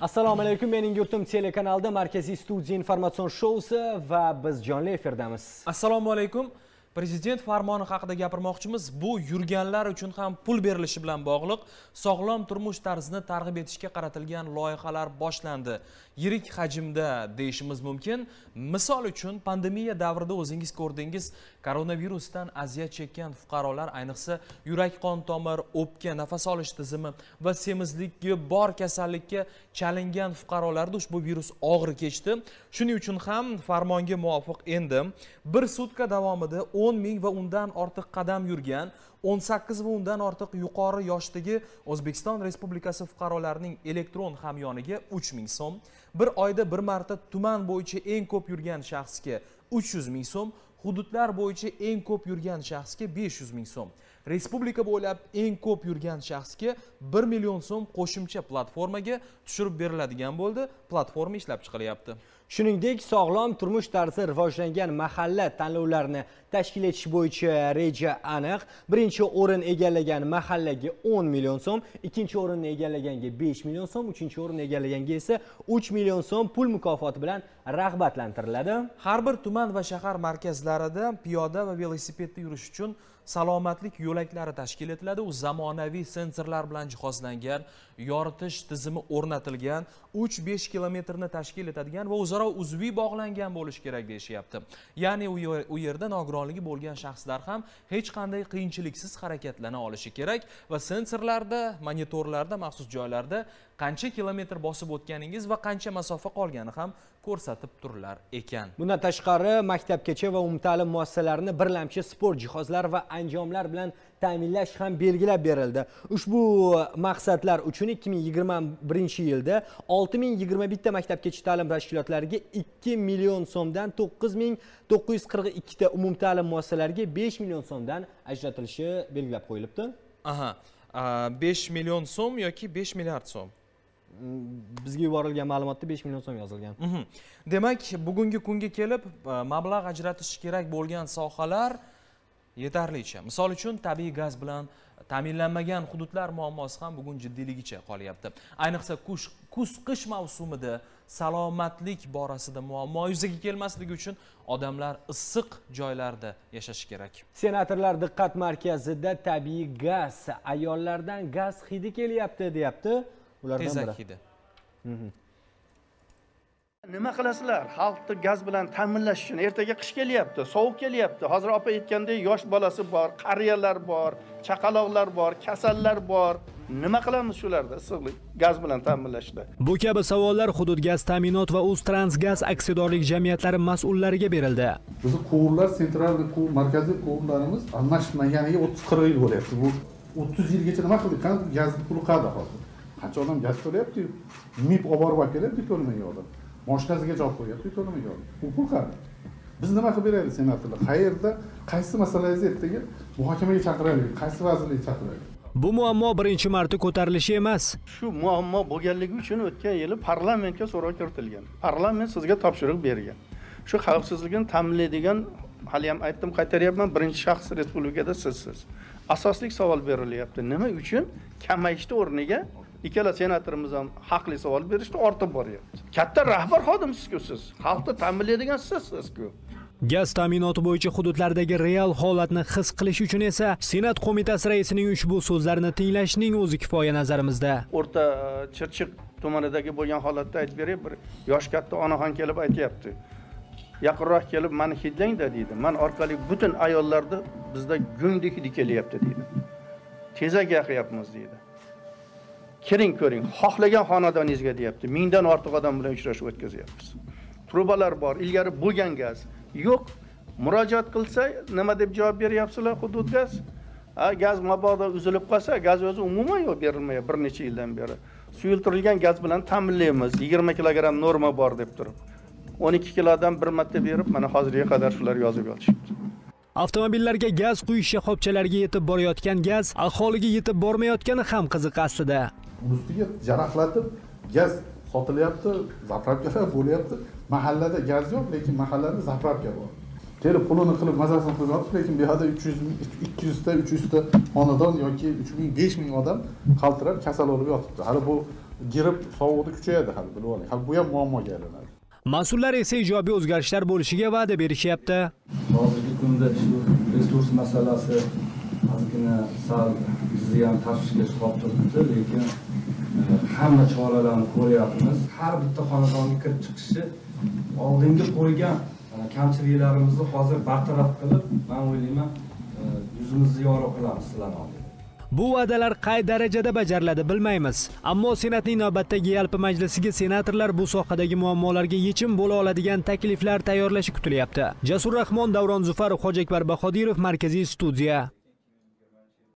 assalomu alaykum mening yurtim telekanalida markaziy studiya informatsion shousi va biz jonli efirdamiz assalomu alaykum. Prezident farmoni haqida gapirmoqchimiz bu yurganlar uchun ham pul berilishi bilan bog'liq sog'lom turmush tarzini targ'ib etishga qaratilgan loyihalar boshlandi. Yirik hajmda deyishimiz mumkin. Misol uchun pandemiya davrida o'zingiz ko'rdingiz koronavirusdan aziyat chekkan fuqarolar ayniqsa yurak qon tomir o'pka nafas olish tizimi va semizligi bor kasallikka chalingan fuqarolarda ushbu virus og'ir kechdi. Shuning uchun ham farmonga muvofiq endi. Bir sutka davomida o'n ming va undan ortiq qadam yurgan o'n sakkiz va undan ortiq yuqori yoshdagi o'zbekiston respublikasi fuqarolarining elektron hamyoniga uch ming so'm bir oyda bir marta tuman bo'yicha eng ko'p yurgan shaxsga uch yuz ming so'm hududlar bo'yicha eng ko'p yurgan shaxsga besh yuz ming so'm respublika bo'ylab eng ko'p yurgan shaxsga bir million so'm qo'shimcha platformaga tushirib beriladigan bo'ldi platforma ishlab chiqilyapti. Shuningdek sog'lom turmush tarzi rivojlangan mahalla tanlovlarini tashkil etish bo'yicha reja aniq. Birinchi o'rin egallagan mahallaga 10 million so'm ikkinchi o'rinni egallaganga 5 million so'm uchinchi o'rinni egallaganga esa 3 million so'm pul mukofoti bilan rag'batlantiriladi. Har bir tuman va shahar markazlarida piyoda va velosipedda yurish uchun salomatlik yo'laklari tashkil etiladi. U zamonaviy sensorlar bilan jihozlangan yoritish tizimi o'rnatilgan 3-5 kilometrni tashkil etadigan va o'zaro uzviy bog'langan bo'lishi kerak deyishyapti. Ya'ni u yerda nogironligi bo'lgan shaxslar ham hech qanday qiyinchiliksiz harakatlana olishi kerak va sensorlarda monitorlarda maxsus joylarda qancha kilometr bosib o'tganingiz va qancha masofa qolgani ham ko'rsatib turilar ekan. Bundan tashqari maktabgacha va umumta'lim muassasalarini birlamchi sport jihozlari va anjomlar bilan ta'minlash ham belgilab berildi. Ushbu maqsadlar uchun 2021 yilda 6021 ta maktabgacha ta'lim tashkilotlariga 2 million so'mdan 9942 ta umumta'lim muassasalariga 5 million so'mdan ajratilishi belgilab qo'yilibdi. Aha 5 million so'm yoki 5 milliard so'm? Bizga yuborilgan ma'lumotda 5 million so'm yozilgan. Mhm. demak bugungi kunga kelib mablag' ajratish kerak bo'lgan sohalar yetarlicha. Misol uchun tabiiy gaz bilan ta'minlanmagan hududlar muammosi ham bugun jiddiyligicha qolyapti. Ayniqsa kuz qish mavsumida salomatlik borasida muammo yuzaga kelmasligi uchun odamlar issiq joylarda yashashi kerak. Senatorlar diqqat markazida tabiiy gaz ayollardan gaz hidi kelyapti deyapti. Ulardan biri. Tezak hidi mhm. Nima qilasizlar? Xalqni gaz bilan ta'minlash uchun ertaga qish kelyapti sovuq kelyapti. Hozir opa aytgandek yosh bolasi bor qariyalar bor chaqaloqlar bor kasallar bor. Nima qilamiz shularda? Issiqlik gaz bilan ta'minlashda. Bu kabi savollar hudud gaz ta'minot va uztransgaz aksiyadorlik jamiyatlari mas'ullariga berildi. Bizni quvurlar sentralniy quvur markaziy quvurlarimiz almashmaganiga o'ttiz qirq yil bo'lyapti. Bu o'ttiz yilgacha nima qildik gazni puli qayerda hozir? Qancha odam gaz to'layaptiyu mib olib borib olib kelyapti to'lamagan odam moshinasigacha olib qo'yyapti to'lamaga u pul qani biz nima qilib beraylik senatorlar qayerda? Qaysi masalangizni ertaga muhokamaga chaqiraylik qaysi vazirlikka chaqiraylik? Bu muammo birinchi marta ko'tarilishi emas. Shu muammo bo'lganligi uchun o'tgan yili parlamentga so'rov kiritilgan. Parlament sizga topshiriq bergan. Shu xavfsizlikni ta'minlaydigan hali ham aytdim qaytaryapman birinchi shaxs respublikada sizsiz. Asosli savol berilyapti. Nima uchun? Kamayishni o'rniga ikkala senatorimiz ham haqli savol berishdi ortib boryapti. Katta rahbar xodimsizku siz. Xalqni ta'minlaydigan sizsizku. Gaz ta'minoti bo'yicha hududlardagi real holatni his qilish uchun esa senat qo'mitasi raisining ushbu so'zlarini tinglashning o'zi kifoya nazarimizda. O'rta e, chirchiq tumanidagi bo'lgan holatda aytib beray bir yosh katta onaxon kelib aytyapti. Yaqinroq kelib mani hidlangda deydi. Man orqali butun ayollarni bizda go'ngdek hidi kelyapti deydi. Tezak yaqyapmiz deydi kiring ko'ring. Xohlagan xonadoningizga deyapti. Mingdan ortiq odam bilan uchrashuv o'tkazyapmiz. Trubalar bor ilgari bo'lgan gaz. Yo'q murojaat qilsa nima deb javob beryapsizlar hudud gaz? A gaz mabodo uzilib qolsa gaz o'zi umuman yo'q berilmayapti bir necha yildan beri. Suyultirilgan gaz bilan ta'minlaymiz. Yigirma kilogramm norma bor deb turib. O'n ikki kilodan bir marta berib mana hozirga qadar shular yozib yotishibdi. Avtomobillarga gaz quyish shoxobchalariga yetib borayotgan gaz aholiga yetib bormayotgani ham qiziq aslida. Ustiga jaraqlatib gaz sotilyapti zapravkalar bo'lyapti. Mahallada gaz yo'q lekin mahallada zapravka bor. Kelib pulini qilib mazasini qilib yotibdi lekin bu yoqda uch yuz ikki yuzta uch yuzta xonadon yoki uch ming besh ming odam qaltirab kasal bo'lib yotibdi. Hali bu girib sovug'da kuchayadi hali bilib oling. Hali bu ham muammoga aylanadi. Mas'ullar esa ijobiy o'zgarishlar bo'lishiga va'da berishyapti. Hozirgi kunda shu resurs masalasi ozgina sal bizni ham tashvishga solib turibdi lekin e, hamma choralarni ko'ryapmiz har bitta xonadonga kirib chiqishi oldingi qo'ygan e, kamchiliklarimizni hozir bartaraf qilib man o'ylayman e, yuzimizni yorug' qilamiz sizlarni oldida Bu va'dalar qay darajada bajariladi bilmaymiz. Ammo Senatning navbatdagi yalpi majlisiga senatorlar bu sohadagi muammolarga yechim bo'la oladigan takliflar tayyorlashi kutilyapti. Jasur Rahmon, Davron Zufarov, Hojiakbar Bahodirov, Markaziy studiya.